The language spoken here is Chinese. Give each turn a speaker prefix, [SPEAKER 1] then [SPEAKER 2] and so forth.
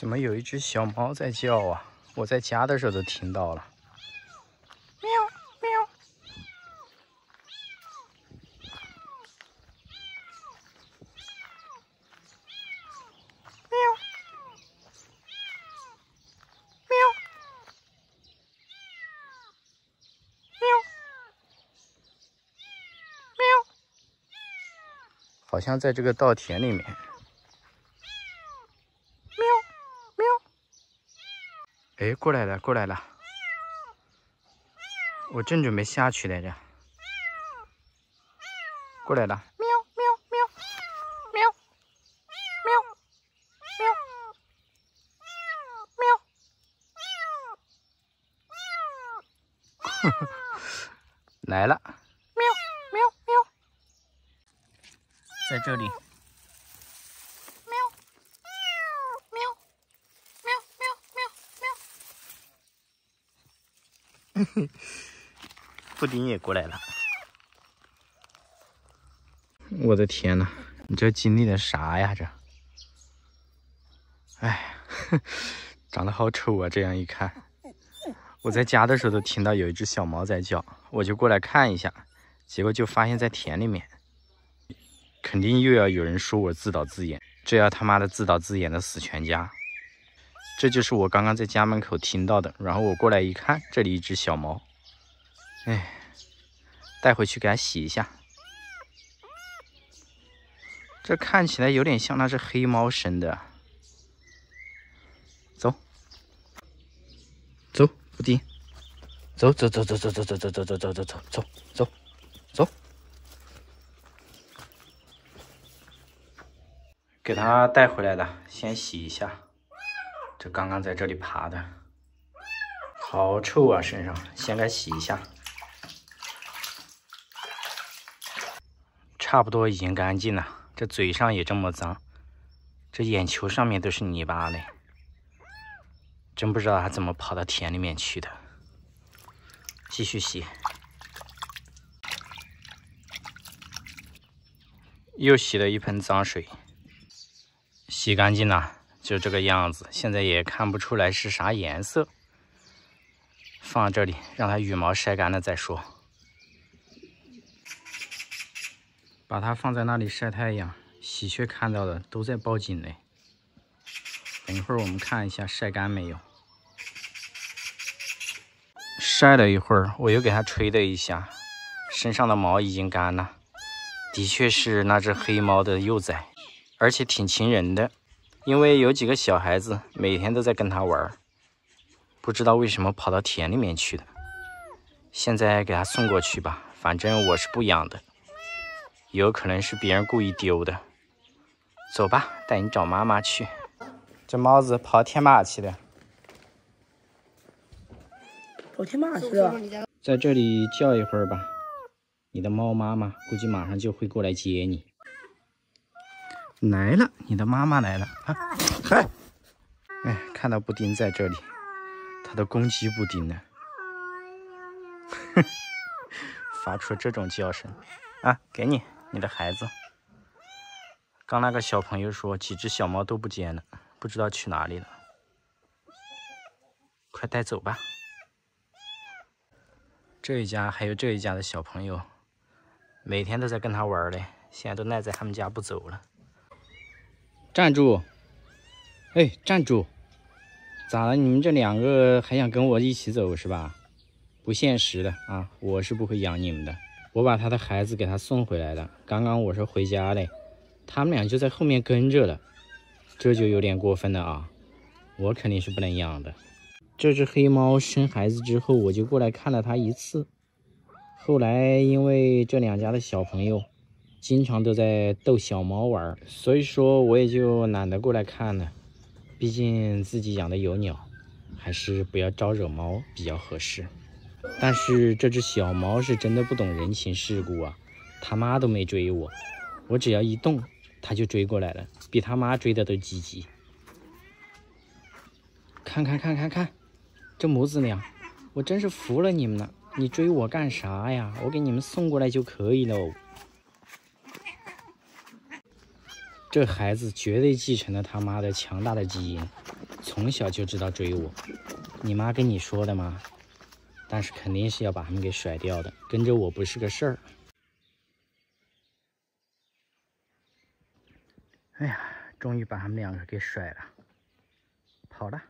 [SPEAKER 1] 怎么有一只小猫在叫啊？我在家的时候都听到了。喵喵喵喵喵喵，好像在这个稻田里面。哎，过来了过来了。我正准备下去来着。过来了，喵喵喵喵喵喵。来了，喵喵喵。在这里。布丁也过来了，我的天呐，你这经历了啥呀？这，哎，长得好丑啊！这样一看，我在家的时候都听到有一只小猫在叫，我就过来看一下，结果就发现在田里面，肯定又要有人说我自导自演，这要他妈的自导自演的死全家。这就是我刚刚在家门口听到的，然后我过来一看，这里一只小猫，哎，带回去给它洗一下。这看起来有点像那只黑猫生的。走，走，布丁，走走走走走走走走走走走走走走走走，给它带回来了，先洗一下。这刚刚在这里爬的，好臭啊！身上先给洗一下，差不多已经干净了。这嘴上也这么脏，这眼球上面都是泥巴嘞，真不知道它怎么跑到田里面去的。继续洗，又洗了一盆脏水，洗干净了。就这个样子，现在也看不出来是啥颜色。放这里，让它羽毛晒干了再说。把它放在那里晒太阳，喜鹊看到的都在报警嘞。等一会儿我们看一下晒干没有。晒了一会儿，我又给它吹了一下，身上的毛已经干了。的确是那只黑猫的幼崽，而且挺亲人的。因为有几个小孩子每天都在跟他玩，不知道为什么跑到田里面去的。现在给他送过去吧，反正我是不养的，有可能是别人故意丢的。走吧，带你找妈妈去。这猫子跑天马去了，
[SPEAKER 2] 跑天马去了，
[SPEAKER 1] 在这里叫一会儿吧。你的猫妈妈估计马上就会过来接你。来了，你的妈妈来了啊！嗨，哎，看到布丁在这里，它都攻击布丁呢，哼，发出这种叫声啊！给你，你的孩子。刚那个小朋友说，几只小猫都不见了，不知道去哪里了，快带走吧。这一家还有这一家的小朋友，每天都在跟他玩嘞，现在都赖在他们家不走了。站住！哎，站住！咋了？你们这两个还想跟我一起走是吧？不现实的啊！我是不会养你们的。我把他的孩子给他送回来了。刚刚我说回家嘞，他们俩就在后面跟着了，这就有点过分了啊！我肯定是不能养的。这只黑猫生孩子之后，我就过来看了它一次。后来因为这两家的小朋友。经常都在逗小猫玩，所以说我也就懒得过来看了。毕竟自己养的有鸟，还是不要招惹猫比较合适。但是这只小猫是真的不懂人情世故啊，他妈都没追我，我只要一动，它就追过来了，比他妈追的都积极。看看看看看，这母子俩，我真是服了你们了。你追我干啥呀？我给你们送过来就可以喽。这孩子绝对继承了他妈的强大的基因，从小就知道追我，你妈跟你说的吗？但是肯定是要把他们给甩掉的，跟着我不是个事儿。哎呀，终于把他们两个给甩了，跑了。